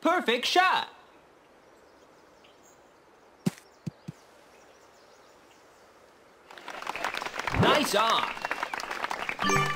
Perfect shot. Nice arm!